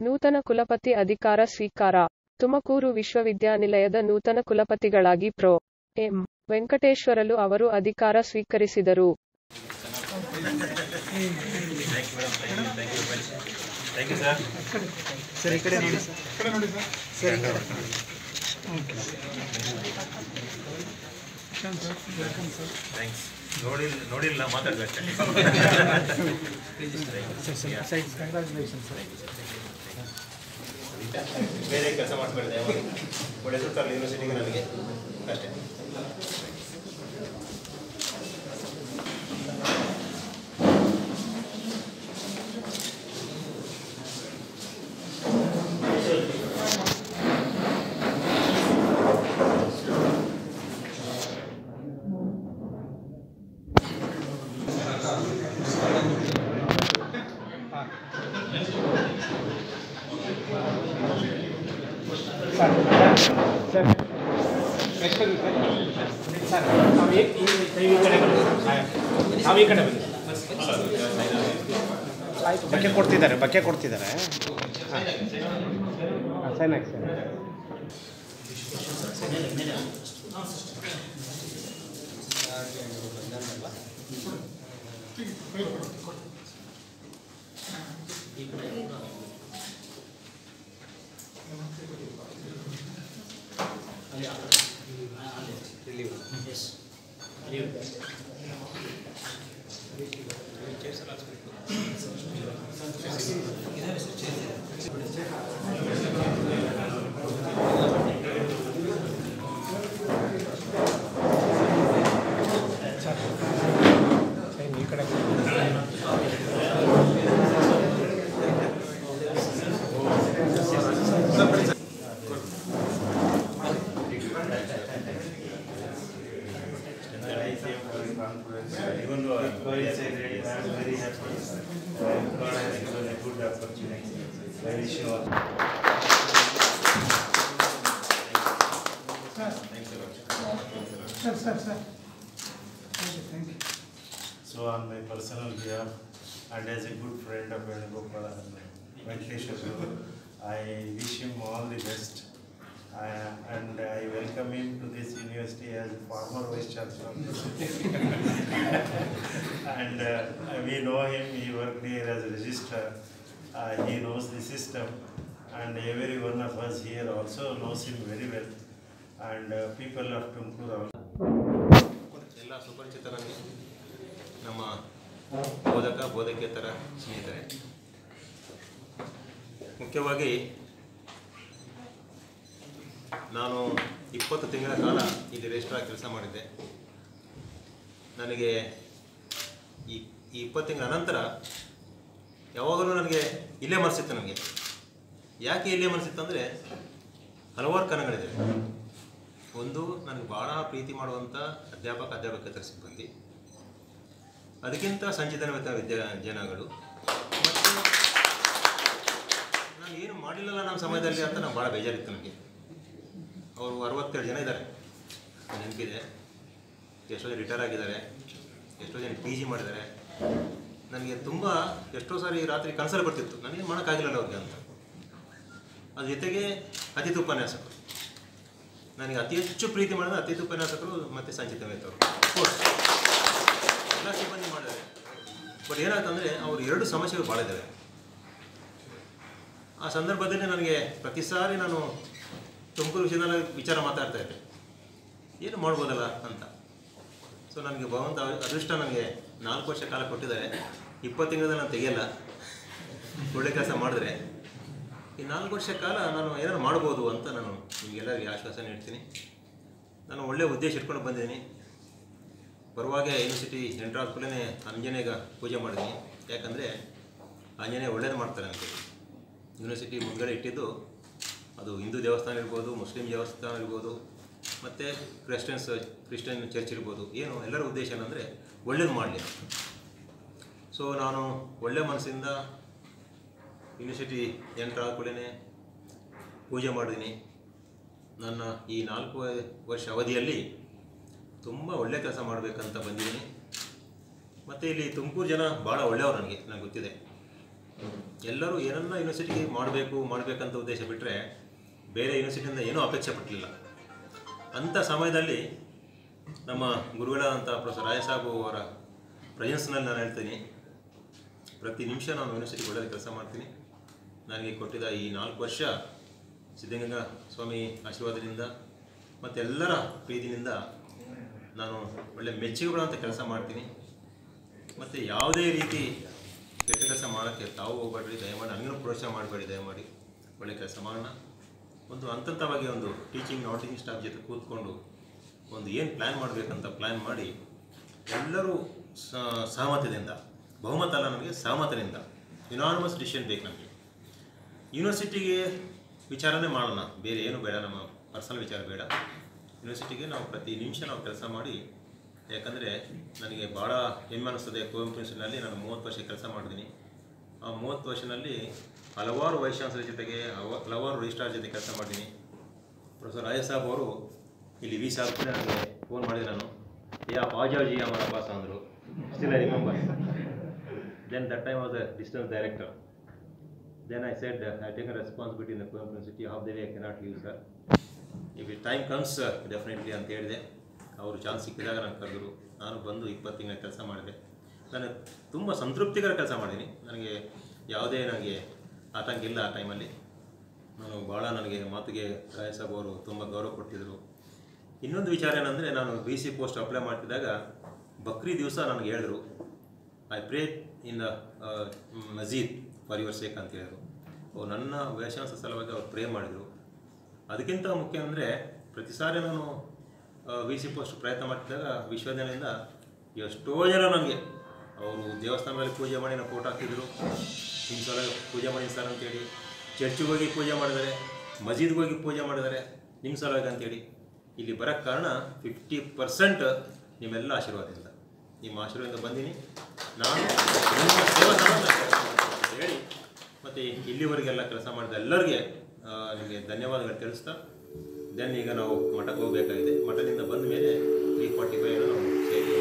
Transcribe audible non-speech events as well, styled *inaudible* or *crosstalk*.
ನೂತನ ಕುಲಪತಿ ಅಧಿಕಾರ ಸ್ವೀಕಾರ ತುಮಕೂರು ವಿಶ್ವವಿದ್ಯಾನಿಲಯದ ನೂತನ ಕುಲಪತಿಗಳಾಗಿ ಪ್ರೊ. ಎಂ. ವೆಂಕಟೇಶ್ವರಲು ಅವರು ಅಧಿಕಾರ ಸ್ವೀಕರಿಸಿದರು. ಥ್ಯಾಂಕ್ ಯು ಸರ್ ಸರ್ ಈ ಕಡೆ ನೋಡಿ ಸರ್ ಸರ್ ಈ ಕಡೆ ಥ್ಯಾಂಕ್ಸ್ ನೋಡಿ ನೋಡಿಲ್ಲ ಮಾತಾಡ್ಬೇಕು ಬೇರೆ ಕೆಲಸ ಯಾವಾಗ ಒಳ್ಳೆ ಸುತ್ತಲ್ಲ ಯೂನಿವರ್ಸಿಟಿಗೆ ನನಗೆ ಅಷ್ಟೇ. ನಾವು ಈ ಈ ಕೈ ಈ ಕಡೆ ಬನ್ನಿ ಸರ್ ನಾವು ಈ ಕಡೆ ಬನ್ನಿ ಬಕ್ಕೆ ಕೊಡ್ತಿದ್ದಾರೆ ಬಕ್ಕೆ ಕೊಡ್ತಿದ್ದಾರೆ. ಹಾಂ. Sign hockey sir leave. Yes. Leave. Yes. sir, sir. Thank you. So on my personal behalf and as a good friend of my Venkateshwar I wish him all the best uh, and I welcome him to this university as former vice chancellor. *laughs* and uh, we know him, he worked here as a registrar, uh, he knows the system and every one of us here also knows him very well and uh, people of Tumkur also. ಎಲ್ಲ ಸುಪರಿಚಿತ ನನಗೆ ನಮ್ಮ ಬೋಧಕ, ಬೋಧಕೇತರ ಸ್ನೇಹಿತರೆ. ಮುಖ್ಯವಾಗಿ ನಾನು ಇಪ್ಪತ್ತು ತಿಂಗಳ ಕಾಲ ಇಲ್ಲಿ ರಿಜಿಸ್ಟ್ರಾಗಿ ಕೆಲಸ ಮಾಡಿದ್ದೆ. ನನಗೆ ಈ ಇಪ್ಪತ್ತು ತಿಂಗಳ ನಂತರ ಯಾವಾಗಲೂ ನನಗೆ ಇಲ್ಲೇ ಮನಸ್ಸಿತ್ತು ನನಗೆ. ಯಾಕೆ ಇಲ್ಲೇ ಮನಸ್ಸಿತ್ತು ಅಂದರೆ ಹಲವಾರು ಕಾರಣಗಳಿದೆ. ಒಂದು, ನನಗೆ ಭಾಳ ಪ್ರೀತಿ ಮಾಡುವಂಥ ಅಧ್ಯಾಪಕ ಅಧ್ಯಾಪಕೇತರ ಸಿಬ್ಬಂದಿ ಅದಕ್ಕಿಂತ ಸಂಚಿತನವೇತ ವಿದ್ಯಾ ಜನಗಳು ಮತ್ತು ನಾನು ಏನು ಮಾಡಿಲ್ಲಲ್ಲ ನಮ್ಮ ಸಮಯದಲ್ಲಿ ಅಂತ ನಾನು ಭಾಳ ಬೇಜಾರಿತ್ತು ನನಗೆ ಅವರು ಅರವತ್ತೇಳು ಜನ ಇದ್ದಾರೆ ನೆನಪಿದೆ ಎಷ್ಟೋ ಜನ ರಿಟೈರ್ ಆಗಿದ್ದಾರೆ. ಎಷ್ಟೋ ಜನ ಪಿ ಜಿ ಮಾಡಿದ್ದಾರೆ. ನನಗೆ ತುಂಬ ಎಷ್ಟೋ ಸಾರಿ ರಾತ್ರಿ ಕನಸಲ್ಲಿ ಬರ್ತಿತ್ತು. ನನಗೆ ಮಾಡೋಕ್ಕಾಗಿಲ್ಲ ಅವ್ರಿಗೆ ಅಂತ. ಅದ್ರ ಜೊತೆಗೆ ಅತಿಥಿ ಉಪನ್ಯಾಸಕರು. ನನಗೆ ಅತಿ ಹೆಚ್ಚು ಪ್ರೀತಿ ಮಾಡಿದ ಅತಿಥಿ ಉಪನ್ಯಾಸಕರು ಮತ್ತು ಸಂಚಿತ ಕೋರ್ಸ್ ಎಲ್ಲ ಸಿಬ್ಬಂದಿ ಮಾಡಿದ್ದಾರೆ. ಬಟ್ ಏನಾಯ್ತಂದರೆ ಅವ್ರು ಎರಡು ಸಮಸ್ಯೆಗಳು ಭಾಳ ಇದ್ದಾವೆ ಆ ಸಂದರ್ಭದಲ್ಲಿ ನನಗೆ ಪ್ರತಿ ಸಾರಿ ನಾನು ತುಮಕೂರು ವಿಷಯದಲ್ಲಿ ವಿಚಾರ ಮಾತಾಡ್ತಾ ಇದ್ದೆ. ಏನು ಮಾಡ್ಬೋದಲ್ಲ ಅಂತ. ಸೊ ನನಗೆ ಭಗವಂತ ಅದೃಷ್ಟ ನನಗೆ ನಾಲ್ಕು ವರ್ಷ ಕಾಲ ಕೊಟ್ಟಿದ್ದಾರೆ. ಇಪ್ಪತ್ತು ತಿಂಗಳಲ್ಲಿ ನಾನು ತೆಗೆಯಲ್ಲ. ಒಳ್ಳೆ ಕೆಲಸ ಮಾಡಿದ್ರೆ. ಈ ನಾಲ್ಕು ವರ್ಷ ಕಾಲ ನಾನು ಏನಾದ್ರು ಮಾಡ್ಬೋದು ಅಂತ ನಾನು ನಿಮಗೆಲ್ಲರಿಗೆ ಆಶ್ವಾಸ ನೀಡ್ತೀನಿ. ನಾನು ಒಳ್ಳೆಯ ಉದ್ದೇಶ ಇಟ್ಕೊಂಡು ಬಂದಿದ್ದೀನಿ. ಬರುವಾಗ ಯೂನಿವರ್ಸಿಟಿ ಜನರಲ್ ಕೂಡಲೇ ಆಂಜನೇಯಗ ಪೂಜೆ ಮಾಡಿದ್ದೀನಿ. ಯಾಕಂದರೆ ಆಂಜನೇಯ ಒಳ್ಳೇದು ಮಾಡ್ತಾರೆ ಅಂತ ಯೂನಿವರ್ಸಿಟಿ ಮುಂದ್ಗಡೆ ಇಟ್ಟಿದ್ದು ಅದು ಹಿಂದೂ ದೇವಸ್ಥಾನ ಇರ್ಬೋದು, ಮುಸ್ಲಿಂ ದೇವಸ್ಥಾನ ಇರ್ಬೋದು, ಮತ್ತು ಕ್ರಿಶ್ಚಿಯನ್ಸ್ ಕ್ರಿಶ್ಚಿಯನ್ ಚರ್ಚ್ ಇರ್ಬೋದು. ಏನು ಎಲ್ಲರ ಉದ್ದೇಶ ಏನಂದರೆ ಒಳ್ಳೇದು ಮಾಡಲಿ ಸೊ ನಾನು ಒಳ್ಳೆ ಮನಸ್ಸಿಂದ ಯೂನಿವರ್ಸಿಟಿ ಎಂಟ್ರ್ ಆದ ಕೂಡಲೇ ಪೂಜೆ ಮಾಡಿದ್ದೀನಿ ನನ್ನ ಈ ನಾಲ್ಕು ವರ್ಷ ಅವಧಿಯಲ್ಲಿ ತುಂಬ ಒಳ್ಳೆ ಕೆಲಸ ಮಾಡಬೇಕಂತ ಬಂದಿದ್ದೀನಿ. ಮತ್ತು ಇಲ್ಲಿ ತುಮಕೂರು ಜನ ಭಾಳ ಒಳ್ಳೆಯವರು ನನಗೆ ನನಗೆ ಗೊತ್ತಿದೆ. ಎಲ್ಲರೂ ಏನನ್ನ ಯೂನಿವರ್ಸಿಟಿಗೆ ಮಾಡಬೇಕು, ಮಾಡಬೇಕಂತ ಉದ್ದೇಶ ಬಿಟ್ಟರೆ ಬೇರೆ ಯೂನಿವರ್ಸಿಟಿಯಿಂದ ಏನೂ ಅಪೇಕ್ಷೆ ಪಟ್ಟಿಲ್ಲ ಅಂಥ ಸಮಯದಲ್ಲಿ ನಮ್ಮ ಗುರುಗಳಾದಂಥ ಪ್ರೊಫೆಸರ್ ರಾಯಸಾಬು ಅವರ ಪ್ರೆಸೆನ್ಸ್ನಲ್ಲಿ ನಾನು ಹೇಳ್ತೀನಿ. ಪ್ರತಿ ನಿಮಿಷ ನಾನು ಯೂನಿವರ್ಸಿಟಿಗೆ ಒಳ್ಳೆಯ ಕೆಲಸ ಮಾಡ್ತೀನಿ. ನನಗೆ ಕೊಟ್ಟಿದ ಈ ನಾಲ್ಕು ವರ್ಷ ಸಿದ್ಧಗಂಗಾ ಸ್ವಾಮಿ ಆಶೀರ್ವಾದದಿಂದ ಮತ್ತೆಲ್ಲರ ಪ್ರೀತಿನಿಂದ ನಾನು ಒಳ್ಳೆ ಮೆಚ್ಚುಗೆಗಳಂತ ಕೆಲಸ ಮಾಡ್ತೀನಿ. ಮತ್ತು ಯಾವುದೇ ರೀತಿ ಕೆಟ್ಟ ಕೆಲಸ ಮಾಡೋಕ್ಕೆ ತಾವು ಹೋಗ್ಬೇಡ್ರಿ, ದಯಮಾಡಿ ನನಗೂ ಪ್ರೋತ್ಸಾಹ ಮಾಡಬೇಡಿ ದಯಮಾಡಿ ಒಳ್ಳೆ ಕೆಲಸ ಮಾಡೋಣ. ಒಂದು ಅಂತಂತವಾಗಿ ಒಂದು ಟೀಚಿಂಗ್ ನಾಟಿಂಗ್ ಸ್ಟಾಫ್ ಜೊತೆ ಕೂತ್ಕೊಂಡು ಒಂದು ಏನು ಪ್ಲ್ಯಾನ್ ಮಾಡಬೇಕಂತ ಪ್ಲ್ಯಾನ್ ಮಾಡಿ ಎಲ್ಲರೂ ಸಹಮತದಿಂದ, ಬಹುಮತ ಅಲ್ಲ ನಮಗೆ, ಸಹಮತದಿಂದ ಯುನಾನಿಮಸ್ ಡಿಸಿಷನ್ ಬೇಕು ನಮಗೆ. ಯೂನಿವರ್ಸಿಟಿಗೆ ವಿಚಾರನೇ ಮಾಡೋಣ. ಬೇರೆ ಏನು ಬೇಡ, ನಮ್ಮ ಪರ್ಸನಲ್ ವಿಚಾರ ಬೇಡ. ಯೂನಿವರ್ಸಿಟಿಗೆ ನಾವು ಪ್ರತಿ ನಿಮಿಷ ನಾವು ಕೆಲಸ ಮಾಡಿ, ಯಾಕಂದರೆ ನನಗೆ ಭಾಳ ಹೆಮ್ಮೆ ಅನ್ನಿಸ್ತದೆ ಕುವೆಂಪು ಯೂನಿವರ್ಸಿಟಿನಲ್ಲಿ ನಾನು ಮೂವತ್ತು ವರ್ಷ ಕೆಲಸ ಮಾಡಿದ್ದೀನಿ. ಆ ಮೂವತ್ತು ವರ್ಷದಲ್ಲಿ ಹಲವಾರು ಚಾನ್ಸಲರ್ ಜೊತೆಗೆ ಹಲವಾರು ರಿಜಿಸ್ಟ್ರಾರ್ ಜೊತೆ ಕೆಲಸ ಮಾಡಿದ್ದೀನಿ. ಪ್ರೊಫೆಸರ್ ರಾಜ ಸಾಬ್ ಅವರು ಇಲ್ಲಿ ವಿ ಸಾಬ್ ಕೂಡ ನನಗೆ ಫೋನ್ ಮಾಡಿದೆ ನಾನು. ಯಾ, ಬಾಜಾಜಿ ಅವರ ಬಾಸ್ ಅಂದರು. Still I remember then that time was a distance director then I said I take a responsibility in the Kuvempu University half the way I cannot leave sir if it time comes definitely ಅಂತ ಹೇಳಿದೆ. ಅವರು chance ಸಿಕ್ಕಿದಾಗ ನಾನು ಕರೆದರು. ನಾನು ಬಂದು ಇಪ್ಪತ್ತು ತಿಂಗಳ ಕೆಲಸ ಮಾಡಿದೆ. ನಾನು ತುಂಬ ಸಂತೃಪ್ತಿಕರ ಕೆಲಸ ಮಾಡಿದ್ದೀನಿ ನನಗೆ ಯಾವುದೇ ನನಗೆ ಆತಂಕ ಇಲ್ಲ ಆ ಟೈಮಲ್ಲಿ ನಾನು ಭಾಳ ನನಗೆ ಮಾತಿಗೆ ರಾಯ ಅವರು ತುಂಬ ಗೌರವ ಕೊಟ್ಟಿದ್ದರು ಇನ್ನೊಂದು ವಿಚಾರ ಏನಂದರೆ, ನಾನು ಬಿ ಸಿ ಪೋಸ್ಟ್ ಅಪ್ಲೈ ಮಾಡ್ತಿದ್ದಾಗ ಬಕ್ರಿ ದಿವಸ ನನಗೆ ಹೇಳಿದ್ರು. I pray in the masjid your sake ಅಂತ ಹೇಳಿದ್ರು ಅವ್ರು ನನ್ನ ವೇಷಾಂಶ ಸಲುವಾಗಿ ಅವ್ರು ಪ್ರೇ ಮಾಡಿದರು. ಅದಕ್ಕಿಂತ ಮುಖ್ಯ ಅಂದರೆ ಪ್ರತಿ ಸಾರಿ ನಾನು ವಿ ಸಿ ಪೋಸ್ಟ್ ಪ್ರಯತ್ನ ಮಾಡ್ತಿದ್ದಾಗ ವಿಶ್ವವಿದ್ಯಾಲಯದಿಂದ ಎಷ್ಟೋ ಜನ ನನಗೆ ಅವರು ದೇವಸ್ಥಾನದಲ್ಲಿ ಪೂಜೆ ಮಾಡಿ ನಾವು ಫೋಟೋ ಹಾಕಿದ್ರು. ನಿಮ್ಮ ಸಲ ಪೂಜೆ ಮಾಡಿ ಸರ್ ಅಂತೇಳಿ ಚರ್ಚಿಗೆ ಹೋಗಿ ಪೂಜೆ ಮಾಡಿದ್ದಾರೆ, ಮಸೀದ್ಗೆ ಹೋಗಿ ಪೂಜೆ ಮಾಡಿದ್ದಾರೆ ನಿಮ್ಮ ಸಲುವಾಗಿ ಅಂತೇಳಿ. ಇಲ್ಲಿ ಬರೋಕ್ಕೆ ಕಾರಣ ಫಿಫ್ಟಿ ಪರ್ಸೆಂಟ್ ನಿಮ್ಮೆಲ್ಲ ಆಶೀರ್ವಾದದಿಂದ. ನಿಮ್ಮ ಆಶೀರ್ವಾದದಿಂದ ಬಂದೀನಿ. ನಾನು ಹೇಳಿ. ಮತ್ತು ಇಲ್ಲಿವರೆಗೆಲ್ಲ ಕೆಲಸ ಮಾಡಿದ ಎಲ್ಲರಿಗೆ ನಿಮಗೆ ಧನ್ಯವಾದಗಳು ತಿಳಿಸ್ತಾ, ದೆನ್ ಈಗ ನಾವು ಮಠಕ್ಕೆ ಹೋಗಬೇಕಾಗಿದೆ. ಮಠದಿಂದ ಬಂದ ಮೇಲೆ ತ್ರೀ ಫಾರ್ಟಿ ಫೈವ್ ನಾವು ಸೇರಿ